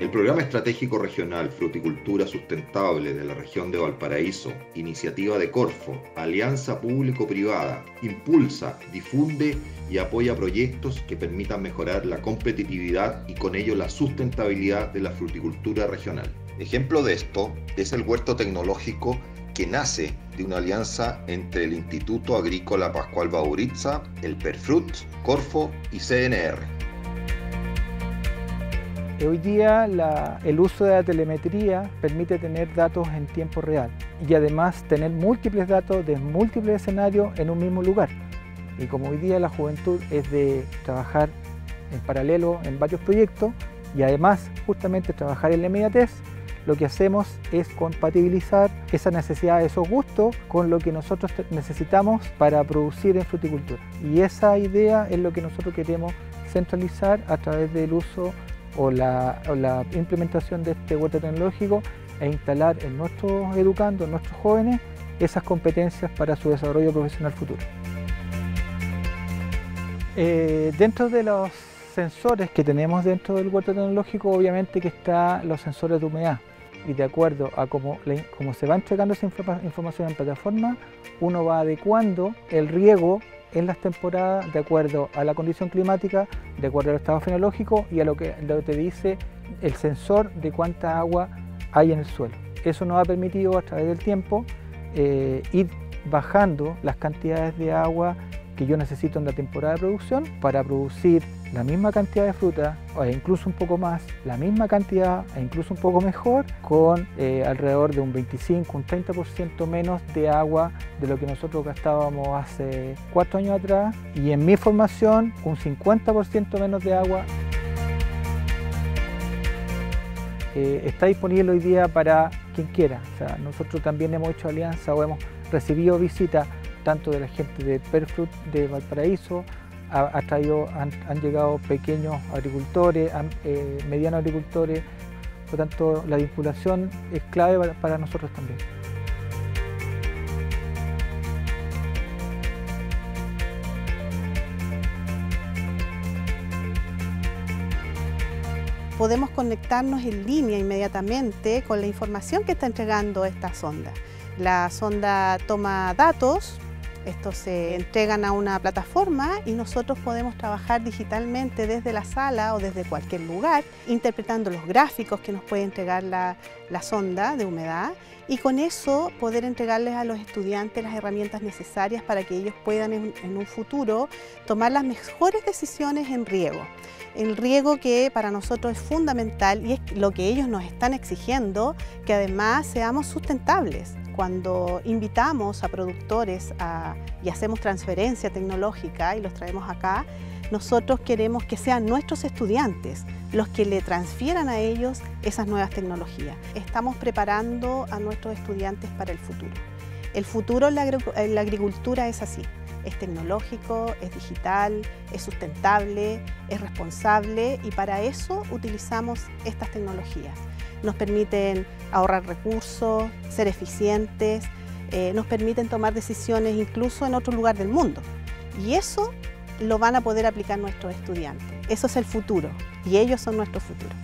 El Programa Estratégico Regional Fruticultura Sustentable de la región de Valparaíso, iniciativa de Corfo, alianza público-privada, impulsa, difunde y apoya proyectos que permitan mejorar la competitividad y con ello la sustentabilidad de la fruticultura regional. Ejemplo de esto es el huerto tecnológico que nace de una alianza entre el Instituto Agrícola Pascual Bauritza, el Perfrut, Corfo y CNR. Hoy día el uso de la telemetría permite tener datos en tiempo real y además tener múltiples datos de múltiples escenarios en un mismo lugar. Y como hoy día la juventud es de trabajar en paralelo en varios proyectos y además justamente trabajar en la inmediatez, lo que hacemos es compatibilizar esa necesidad, esos gustos con lo que nosotros necesitamos para producir en fruticultura. Y esa idea es lo que nosotros queremos centralizar a través del uso o la, implementación de este huerto tecnológico e instalar en nuestros educandos, en nuestros jóvenes, esas competencias para su desarrollo profesional futuro. Eh, dentro de los sensores que tenemos dentro del huerto tecnológico, obviamente que están los sensores de humedad y de acuerdo a cómo, se va entregando esa información en plataforma, uno va adecuando el riego en las temporadas de acuerdo a la condición climática, de acuerdo al estado fenológico y a lo que, te dice el sensor de cuánta agua hay en el suelo. Eso nos ha permitido a través del tiempo eh, ir bajando las cantidades de agua que yo necesito en la temporada de producción para producir la misma cantidad de fruta o incluso un poco más, la misma cantidad e incluso un poco mejor con eh, alrededor de un 25, un 30% menos de agua de lo que nosotros gastábamos hace cuatro años atrás y en mi formación un 50% menos de agua eh, está disponible hoy día para quien quiera. Nosotros también hemos hecho alianza o hemos recibido visitas tanto de la gente de Perfruit de Valparaíso, ha, traído, han, llegado pequeños agricultores, eh, medianos agricultores, por lo tanto la vinculación es clave para, nosotros también. podemos conectarnos en línea inmediatamente con la información que está entregando esta sonda. La sonda toma datos estos se entregan a una plataforma y nosotros podemos trabajar digitalmente desde la sala o desde cualquier lugar, interpretando los gráficos que nos puede entregar la, sonda de humedad y con eso poder entregarles a los estudiantes las herramientas necesarias para que ellos puedan en, en un futuro tomar las mejores decisiones en riego. El riego que para nosotros es fundamental y es lo que ellos nos están exigiendo, que además seamos sustentables cuando invitamos a productores y hacemos transferencia tecnológica y los traemos acá, nosotros queremos que sean nuestros estudiantes los que le transfieran a ellos esas nuevas tecnologías. Estamos preparando a nuestros estudiantes para el futuro. El futuro en la, agricultura es así, es tecnológico, es digital, es sustentable, es responsable y para eso utilizamos estas tecnologías nos permiten ahorrar recursos, ser eficientes, eh, nos permiten tomar decisiones incluso en otro lugar del mundo. Y eso lo van a poder aplicar nuestros estudiantes. Eso es el futuro y ellos son nuestro futuro.